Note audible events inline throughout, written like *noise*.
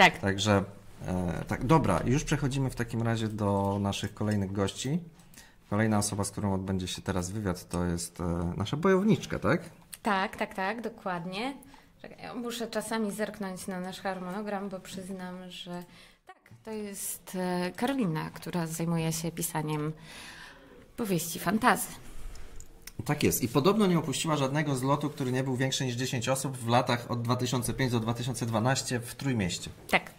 Tak. Także e, tak, dobra, już przechodzimy w takim razie do naszych kolejnych gości. Kolejna osoba, z którą odbędzie się teraz wywiad, to jest e, nasza bojowniczka, tak? Tak, tak, tak, dokładnie. Ja muszę czasami zerknąć na nasz harmonogram, bo przyznam, że tak, to jest e, Karolina, która zajmuje się pisaniem powieści fantazy. Tak jest. I podobno nie opuściła żadnego zlotu, który nie był większy niż 10 osób w latach od 2005 do 2012 w Trójmieście. Tak.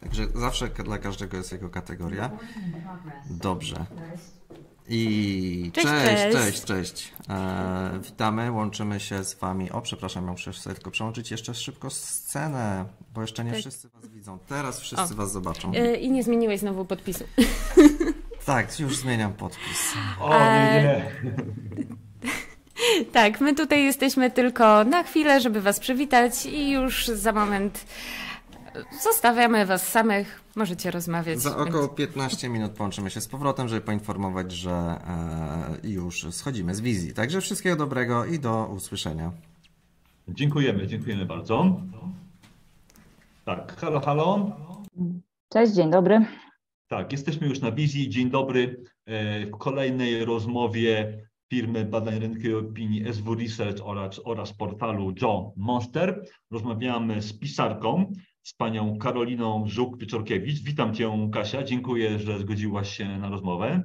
Także zawsze dla każdego jest jego kategoria. Dobrze. I Cześć, cześć, cześć. cześć. E, witamy, łączymy się z Wami. O, przepraszam, ja muszę sobie tylko przełączyć jeszcze szybko scenę, bo jeszcze nie Tak. wszyscy Was widzą. Teraz wszyscy O. Was zobaczą. E, I nie zmieniłeś znowu podpisu. Tak, już zmieniam podpis. O, nie, nie. *laughs* Tak, my tutaj jesteśmy tylko na chwilę, żeby Was przywitać i już za moment zostawiamy Was samych. Możecie rozmawiać. Za około 15 minut połączymy się z powrotem, żeby poinformować, że e, już schodzimy z wizji. Także wszystkiego dobrego i do usłyszenia. Dziękujemy, dziękujemy bardzo. Tak, halo, halo. Cześć, dzień dobry. Tak, jesteśmy już na wizji. Dzień dobry. E, W kolejnej rozmowie firmy badań rynku i opinii SW Research oraz, oraz portalu Joe Monster rozmawiamy z pisarką, z panią Karoliną Żuk-Wieczorkiewicz. Witam cię, Kasia. Dziękuję, że zgodziłaś się na rozmowę.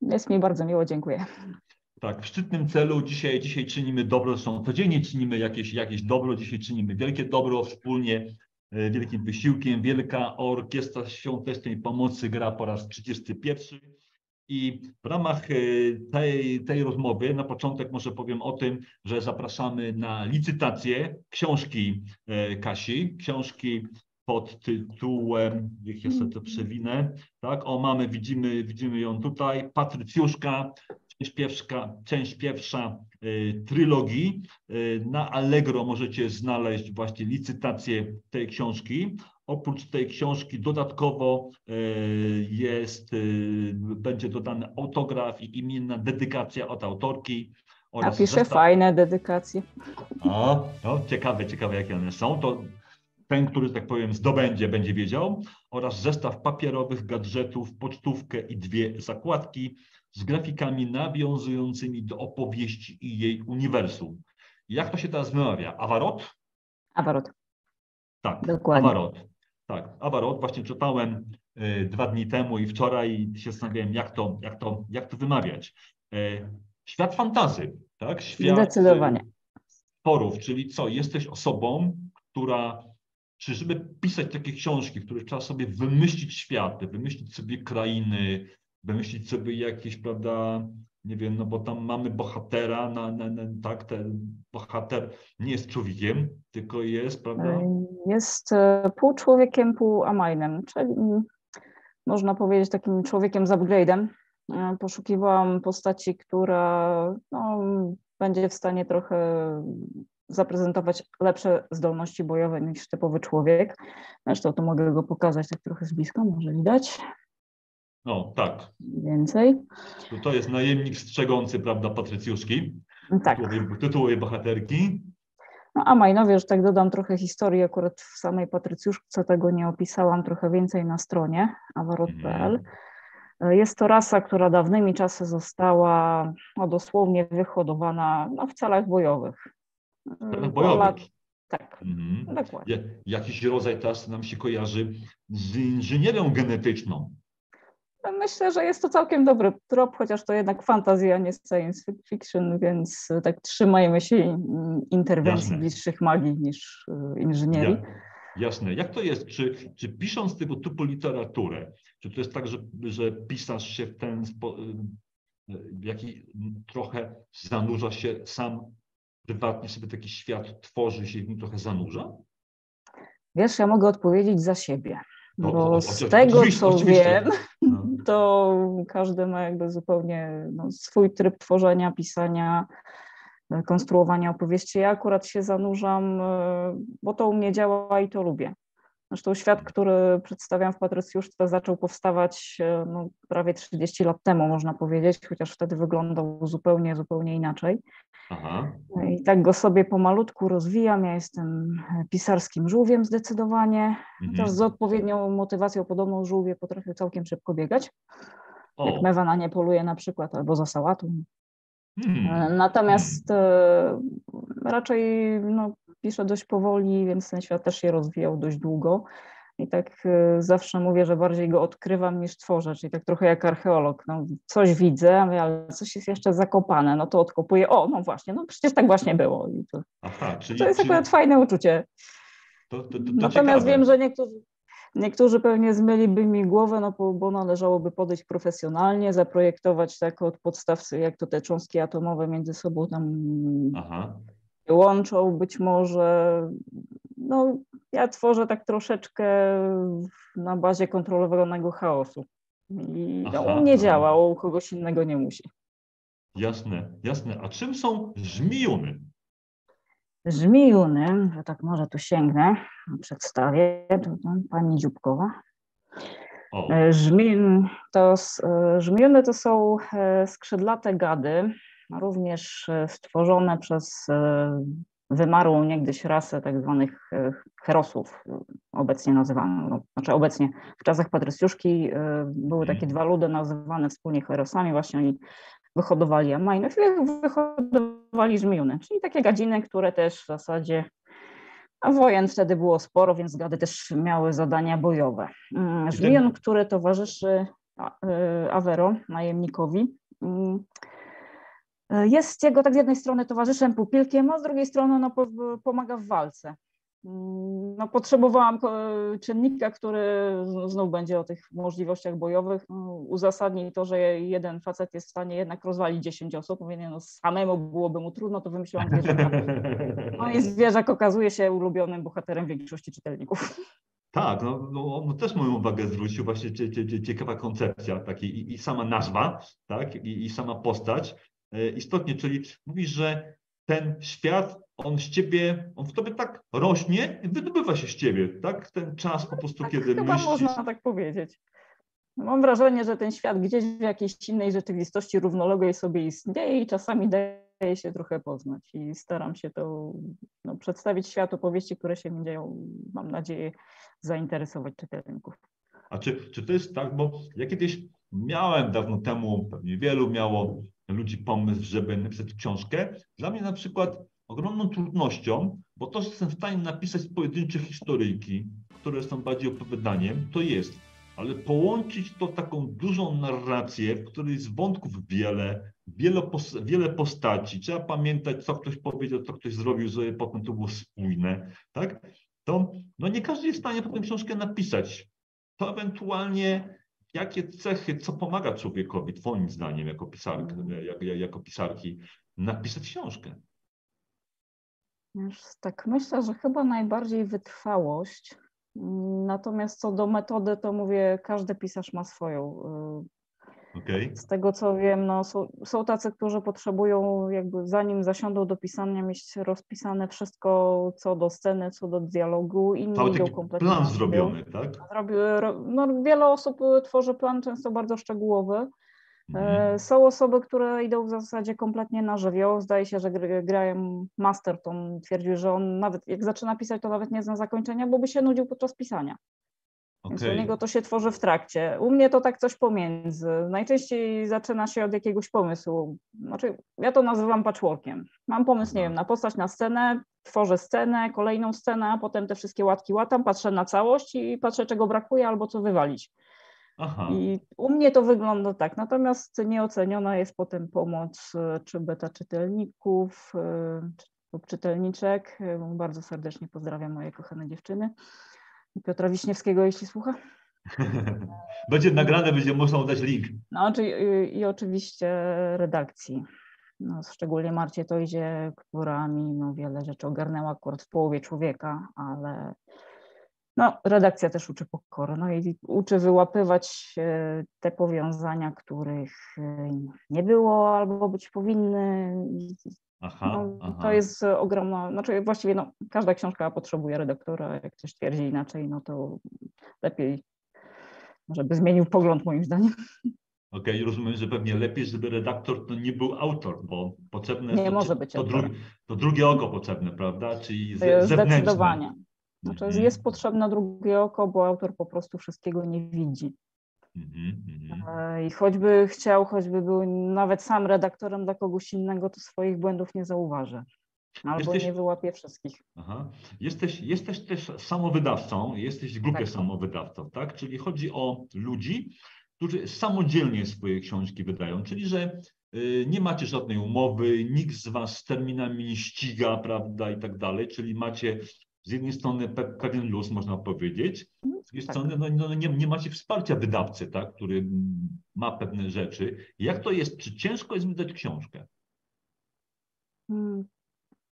Jest mi bardzo miło, dziękuję. Tak, w szczytnym celu dzisiaj, dzisiaj czynimy dobro, zresztą codziennie czynimy jakieś, jakieś dobro, dzisiaj czynimy wielkie dobro wspólnie, e, wielkim wysiłkiem. Wielka Orkiestra Świątecznej Pomocy gra po raz 31. I w ramach e, tej, tej rozmowy na początek może powiem o tym, że zapraszamy na licytację książki e, Kasi, książki pod tytułem, niech ja sobie to przewinę, tak, o mamy, widzimy, widzimy ją tutaj, Patrycjuszka, część pierwsza, część pierwsza y, trylogii. Na Allegro możecie znaleźć właśnie licytację tej książki. Oprócz tej książki dodatkowo y, jest, y, będzie dodany autograf i imienna dedykacja od autorki. oraz Napiszę zestaw- fajne dedykacje. o, no, ciekawe, ciekawe jakie one są. To ten, który, tak powiem, zdobędzie, będzie wiedział. Oraz zestaw papierowych gadżetów, pocztówkę i dwie zakładki z grafikami nawiązującymi do opowieści i jej uniwersum. Jak to się teraz wymawia? Awarot? Awarot. Tak, Dokładnie. Awarot. Tak, Awarot. Właśnie czytałem y, dwa dni temu i wczoraj i się zastanawiałem, jak to, jak to, jak to wymawiać. Y, świat fantazy, tak? Świat, Zdecydowanie. sporów, czyli co, jesteś osobą, która, czy żeby pisać takie książki, w których trzeba sobie wymyślić światy, wymyślić sobie krainy, wymyślić sobie jakieś, prawda, nie wiem, no bo tam mamy bohatera, na, na, na, tak, ten bohater nie jest człowiekiem, tylko jest, prawda, Jest e, pół człowiekiem, pół amajnem, czyli mm, można powiedzieć takim człowiekiem z upgrade'em. E, Poszukiwałam postaci, która no, będzie w stanie trochę zaprezentować lepsze zdolności bojowe niż typowy człowiek. Zresztą to mogę go pokazać tak trochę z bliska, może widać no tak, więcej. to, jest najemnik strzegący, prawda, Patrycjuszki, Tak. tytułowej, tytułowej bohaterki, No, a Majnowie, że tak dodam trochę historii, akurat w samej Patrycjuszce tego nie opisałam, trochę więcej na stronie awarot.pl. Jest to rasa, która dawnymi czasy została no, dosłownie wyhodowana no, w celach bojowych. celach Po lat- bojowych. Tak, Mhm. dokładnie. Ja- Jakiś rodzaj teraz nam się kojarzy z inżynierią genetyczną. Myślę, że jest to całkiem dobry trop, chociaż to jednak fantazja, nie science fiction, więc tak trzymajmy się interwencji Jasne. bliższych magii niż y, inżynierii. Ja, jasne. Jak to jest? Czy, czy pisząc tego typu literaturę, czy to jest tak, że, że pisarz się w ten sposób, w jaki trochę zanurza się sam prywatnie sobie taki świat tworzy się w nim trochę zanurza? Wiesz, ja mogę odpowiedzieć za siebie, No, bo o- z oczy- tego, oczywiście, co oczywiście. wiem, No. *laughs* to każdy ma jakby zupełnie no, swój tryb tworzenia, pisania, e, konstruowania opowieści. Ja akurat się zanurzam, e, bo to u mnie działa i to lubię. Zresztą świat, który przedstawiam w Patrycjuszce, zaczął powstawać e, no, prawie 30 lat temu, można powiedzieć, chociaż wtedy wyglądał zupełnie, zupełnie inaczej. Aha. I tak go sobie pomalutku rozwijam. Ja jestem pisarskim żółwiem zdecydowanie. Mhm. z odpowiednią motywacją podobną żółwie potrafię całkiem szybko biegać. O. Jak mewa na nie poluje na przykład, albo za sałatą. Hmm. E, natomiast hmm. raczej no, piszę dość powoli, więc ten świat też się rozwijał dość długo. I tak e, zawsze mówię, że bardziej go odkrywam niż tworzę, czyli tak trochę jak archeolog. No, coś widzę, ale coś jest jeszcze zakopane, no to odkopuję. O, no właśnie, no przecież tak właśnie było. I to, Aha, czyli, to jest czyli... akurat fajne uczucie. To, to, Natomiast ciekawe. wiem, że niektórzy, niektórzy pewnie zmyliby mi głowę, no bo, bo należałoby podejść profesjonalnie, zaprojektować tak od podstawcy, jak to te cząstki atomowe między sobą tam Aha łączą być może. No, ja tworzę tak troszeczkę na bazie kontrolowanego chaosu. I Aha, u mnie działa, u kogoś innego nie musi. Jasne, jasne. A czym są żmijuny? Żmijuny, że tak może tu sięgnę, przedstawię, to pani Dziubkowa. Żmin, to, e, żmijuny to są e, skrzydlate gady, również e, stworzone przez e, wymarłą niegdyś rasę tak zwanych e, herosów, obecnie nazywaną, no, znaczy obecnie w czasach Patrycjuszki były mhm. takie dwa ludy nazywane wspólnie herosami, właśnie oni wyhodowali Amajnów i wyhodowali żmijuny, czyli takie gadziny, które też w zasadzie a wojen wtedy było sporo, więc gady też miały zadania bojowe. Mm, żmijun, który towarzyszy Avero, najemnikowi, mm, E, jest jego tak z jednej strony towarzyszem, pupilkiem, a z drugiej strony no, pomaga w walce. Mm, no, potrzebowałam czynnika, który znów będzie o tych możliwościach bojowych. No, uzasadni to, że jeden facet jest w stanie jednak rozwalić 10 osób. Mówię, nie, no, samemu byłoby mu trudno, to wymyśliłam zwierzaka. *laughs* No i zwierzak okazuje się ulubionym bohaterem większości czytelników. Tak, no, no, no, też moją uwagę zwrócił właśnie ciekawa koncepcja takiej i, i sama nazwa, tak, i, i sama postać. E, istotnie, czyli mówisz, że ten świat, on z ciebie, on w tobie tak rośnie, wydobywa się z ciebie, tak? Ten czas po prostu, tak, kiedy chyba myślisz. można tak powiedzieć. Mam wrażenie, że ten świat gdzieś w jakiejś innej rzeczywistości równoległej sobie istnieje i czasami daje się trochę poznać i staram się to no, przedstawić światu powieści, które się mi dzieją, mam nadzieję, zainteresować czytelników. A czy, czy to jest tak, bo ja kiedyś miałem dawno temu, pewnie wielu miało ludzi pomysł, żeby napisać książkę. Dla mnie na przykład ogromną trudnością, bo to, że jestem w stanie napisać pojedyncze historyjki, które są bardziej opowiadaniem, to jest, ale połączyć to taką dużą narrację, w której jest wątków wiele, wiele, wiele postaci, trzeba pamiętać, co ktoś powiedział, co ktoś zrobił, żeby potem to było spójne, tak? To no nie każdy jest w stanie potem książkę napisać. To ewentualnie jakie cechy, co pomaga człowiekowi, twoim zdaniem, jako, pisarki, mm. jak, jako pisarki, napisać książkę? tak myślę, że chyba najbardziej wytrwałość. Natomiast co do metody, to mówię, każdy pisarz ma swoją. Okay. Z tego co wiem, no, są, są tacy, którzy potrzebują, jakby zanim zasiądą do pisania, mieć rozpisane wszystko co do sceny, co do dialogu. Inni Cały idą kompletnie. Plan zrobiony, tak? Zrobi, no, wiele osób tworzy plan często bardzo szczegółowy. Mhm. Są osoby, które idą w zasadzie kompletnie na żywioł. Zdaje się, że Graham Masterton twierdził, że on nawet jak zaczyna pisać, to nawet nie zna zakończenia, bo by się nudził podczas pisania. Okay. Więc u niego to się tworzy w trakcie. U mnie to tak coś pomiędzy. Najczęściej zaczyna się od jakiegoś pomysłu. Znaczy, ja to nazywam patchworkiem. Mam pomysł, nie wiem, na postać, na scenę, tworzę scenę, kolejną scenę, a potem te wszystkie łatki łatam, patrzę na całość i patrzę, czego brakuje albo co wywalić. Aha. I u mnie to wygląda tak. Natomiast nieoceniona jest potem pomoc e, czy beta czytelników e, lub czytelniczek. E, bardzo serdecznie pozdrawiam moje kochane dziewczyny. Piotra Wiśniewskiego, jeśli słucha. *laughs* będzie nagrane, będzie można oddać link. No, czyli, i, i oczywiście redakcji. No, szczególnie Marcie Tojzie, która mi no, wiele rzeczy ogarnęła akurat w połowie człowieka, ale No, redakcja też uczy pokory, no i uczy wyłapywać e, te powiązania, których e, nie było albo być powinny. Aha, no, aha. To jest ogromna, znaczy właściwie no, każda książka potrzebuje redaktora, jak ktoś twierdzi inaczej, no to lepiej, żeby zmienił pogląd moim zdaniem. Okej, okay, rozumiem, że pewnie lepiej, żeby redaktor to nie był autor, bo potrzebne nie to, może być to, dru, to drugie oko potrzebne, prawda? Czyli z, Zdecydowanie. Znaczy mhm. jest potrzebne drugie oko, bo autor po prostu wszystkiego nie widzi. Mhm, mhm. E, I choćby chciał, choćby był nawet sam redaktorem dla kogoś innego, to swoich błędów nie zauważy. Albo jesteś, nie wyłapie wszystkich. Aha. Jesteś, jesteś też samowydawcą, jesteś w grupie tak. samowydawców, tak? Czyli chodzi o ludzi, którzy samodzielnie swoje książki wydają, czyli że y, nie macie żadnej umowy, nikt z was z terminami nie ściga, prawda, i tak dalej, czyli macie z jednej strony pewien luz, można powiedzieć, z drugiej tak. strony no, no, nie, nie macie wsparcia wydawcy, tak, który ma pewne rzeczy. Jak to jest? Czy ciężko jest wydać książkę? Hmm.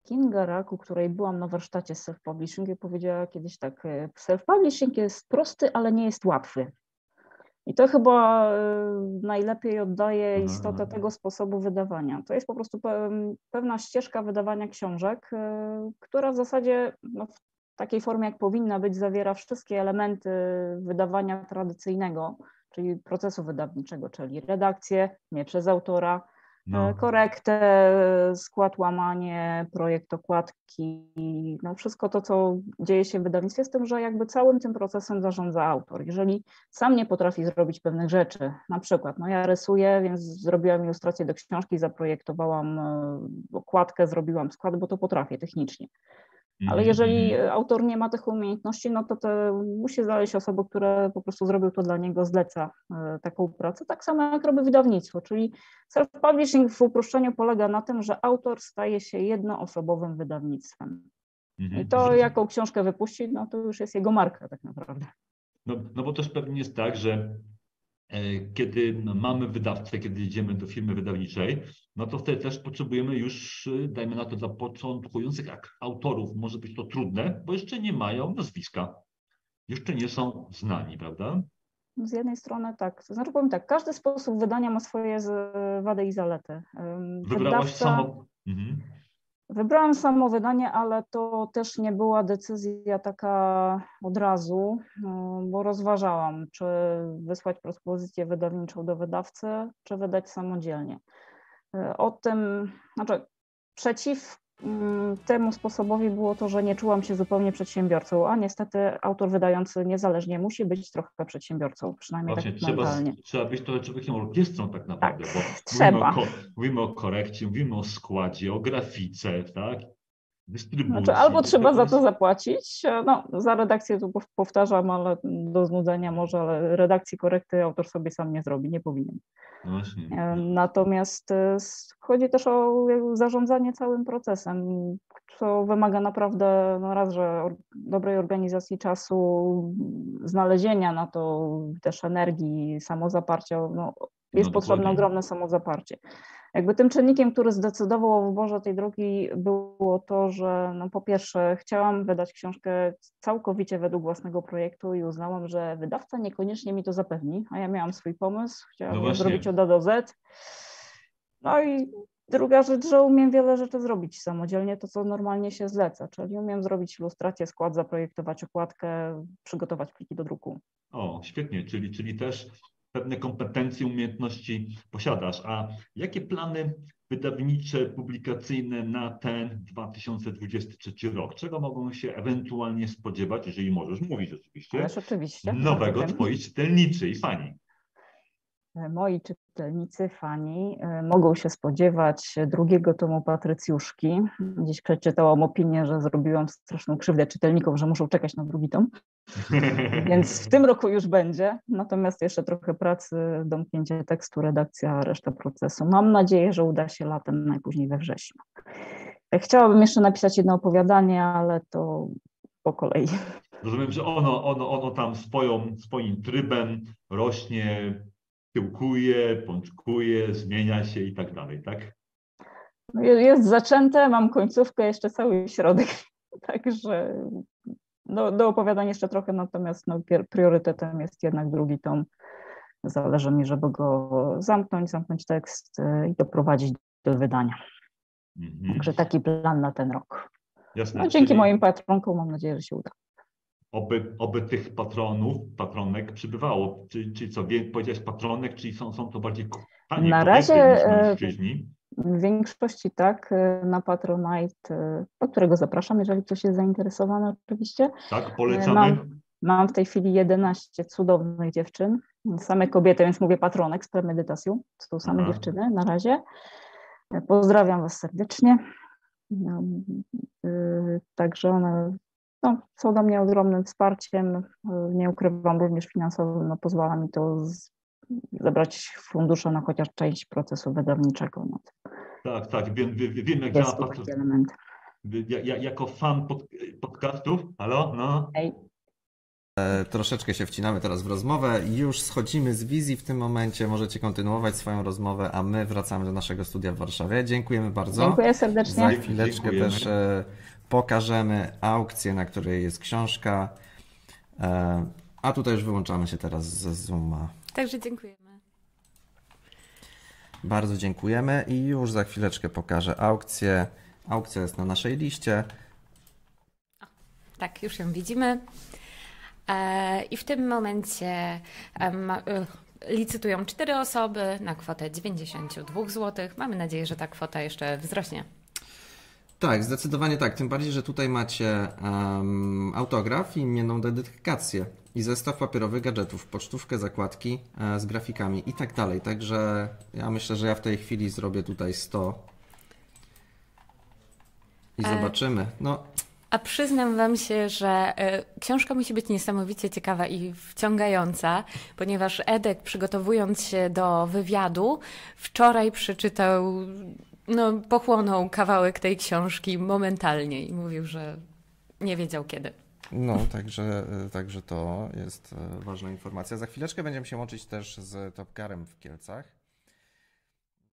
Kinga Raku, której byłam na warsztacie self-publishing, powiedziała kiedyś tak, e, self-publishing jest prosty, ale nie jest łatwy. I to chyba y, najlepiej oddaje mhm, istotę mhm. tego sposobu wydawania. To jest po prostu pewna ścieżka wydawania książek, y, która w zasadzie no, w takiej formie, jak powinna być, zawiera wszystkie elementy wydawania tradycyjnego, czyli procesu wydawniczego, czyli redakcję, nie przez autora, no. E, korektę, skład łamanie, projekt okładki, no wszystko to, co dzieje się w wydawnictwie, z tym, że jakby całym tym procesem zarządza autor. Jeżeli sam nie potrafi zrobić pewnych rzeczy, na przykład, no ja rysuję, więc zrobiłam ilustrację do książki, zaprojektowałam e, okładkę, zrobiłam skład, bo to potrafię technicznie. Ale mhm, jeżeli mhm. autor nie ma tych umiejętności, no to, to musi znaleźć osobę, która po prostu zrobił to dla niego, zleca e, taką pracę. Tak samo jak robi wydawnictwo, czyli self-publishing w uproszczeniu polega na tym, że autor staje się jednoosobowym wydawnictwem. Mhm, I to, jaką książkę wypuści, no to już jest jego marka tak naprawdę. No, no bo też pewnie jest tak, że kiedy mamy wydawcę, kiedy idziemy do firmy wydawniczej, no to wtedy też potrzebujemy już, e, dajmy na to dla początkujących autorów, może być to trudne, bo jeszcze nie mają nazwiska, jeszcze nie są znani, prawda? Z jednej strony tak. To znaczy powiem tak, każdy sposób wydania ma swoje wady i zalety. Wybrałaś Wydawca... samo... Mhm. Wybrałam samo wydanie, ale to też nie była decyzja taka od razu, no, bo rozważałam, czy wysłać propozycję wydawniczą do wydawcy, czy wydać samodzielnie. O tym, znaczy przeciw temu sposobowi było to, że nie czułam się zupełnie przedsiębiorcą, a niestety autor wydający niezależnie musi być trochę przedsiębiorcą, przynajmniej Właśnie, tak trzeba, trzeba być trochę człowiekiem orkiestrą tak naprawdę, tak, bo trzeba. Mówimy, o, mówimy o korekcie, mówimy o składzie, o grafice, tak? Dystrybucji. Znaczy, albo trzeba za to zapłacić, no za redakcję tu powtarzam, ale do znudzenia może, ale redakcji korekty autor sobie sam nie zrobi, nie powinien. Właśnie. E, natomiast e, chodzi też o zarządzanie całym procesem, co wymaga naprawdę no raz, że dobrej organizacji czasu, znalezienia na to też energii, samozaparcia. No, jest no, potrzebne ogromne samozaparcie. Jakby tym czynnikiem, który zdecydował o wyborze tej drogi, było to, że no po pierwsze chciałam wydać książkę całkowicie według własnego projektu i uznałam, że wydawca niekoniecznie mi to zapewni, a ja miałam swój pomysł, chciałam no zrobić od A do Z. No i druga rzecz, że umiem wiele rzeczy zrobić samodzielnie, to co normalnie się zleca, czyli umiem zrobić ilustrację, skład, zaprojektować okładkę, przygotować pliki do druku. O, świetnie, czyli, czyli też pewne kompetencje, umiejętności posiadasz. A jakie plany wydawnicze, publikacyjne na ten 2023 rok? Czego mogą się ewentualnie spodziewać, jeżeli możesz mówić oczywiście, Ależ oczywiście. nowego twoi czytelnicy i fani? Moi czytelnicy, fani e, mogą się spodziewać drugiego tomu Patrycjuszki. Dziś przeczytałam opinię, że zrobiłam straszną krzywdę czytelnikom, że muszą czekać na drugi tom. *laughs* Więc w tym roku już będzie. Natomiast jeszcze trochę pracy, domknięcie tekstu, redakcja, reszta procesu. Mam nadzieję, że uda się latem, najpóźniej we wrześniu. Chciałabym jeszcze napisać jedno opowiadanie, ale to po kolei. Rozumiem, że ono, ono, ono tam swoją, swoim trybem rośnie, tyłkuje, pączkuje, zmienia się i tak dalej, tak? No, jest zaczęte, mam końcówkę, jeszcze cały środek. *laughs* Także do, do opowiadania jeszcze trochę, natomiast no, priorytetem jest jednak drugi tom. Zależy mi, żeby go zamknąć, zamknąć tekst y, i doprowadzić do wydania. Mhm. Także taki plan na ten rok. Jasne, no, dzięki czyli... moim patronkom mam nadzieję, że się uda. Oby, oby tych patronów, patronek przybywało. Czyli, czyli co, powiedziałeś patronek, czyli są, są to bardziej tanie Na razie e, w większości tak, e, na Patronite, e, do którego zapraszam, jeżeli ktoś jest zainteresowany oczywiście. Tak, polecamy. Mam, mam w tej chwili 11 cudownych dziewczyn, same kobiety, więc mówię patronek z premedytacją, to są same Aha. dziewczyny na razie. Pozdrawiam Was serdecznie. Także one no, są dla mnie ogromnym wsparciem. Nie ukrywam również finansowym, no, pozwala mi to z, zebrać fundusze na chociaż część procesu wydawniczego. No. Tak, tak, wiem, wiem jak działa taki element. Ja, jako fan pod, podcastów, halo, no. Hej. E, troszeczkę się wcinamy teraz w rozmowę. Już schodzimy z wizji w tym momencie. Możecie kontynuować swoją rozmowę, a my wracamy do naszego studia w Warszawie. Dziękujemy bardzo. Dziękuję serdecznie. Za chwileczkę Dziękujemy. też e, pokażemy aukcję, na której jest książka. E, a tutaj już wyłączamy się teraz ze Zooma. Także dziękujemy. Bardzo dziękujemy i już za chwileczkę pokażę aukcję. Aukcja jest na naszej liście. O, tak, już ją widzimy. E, I w tym momencie e, licytują cztery osoby na kwotę 92 zł. Mamy nadzieję, że ta kwota jeszcze wzrośnie. Tak, zdecydowanie tak. Tym bardziej, że tutaj macie um, autograf i imienną dedykację i zestaw papierowych gadżetów, pocztówkę, zakładki e, z grafikami i tak dalej. Także ja myślę, że ja w tej chwili zrobię tutaj 100 i e... zobaczymy. No, a przyznam Wam się, że y, książka musi być niesamowicie ciekawa i wciągająca, ponieważ Edek, przygotowując się do wywiadu, wczoraj przeczytał, no, pochłonął kawałek tej książki momentalnie i mówił, że nie wiedział kiedy. No, także, e, także to jest e, ważna informacja. Za chwileczkę będziemy się łączyć też z Topkarem w Kielcach.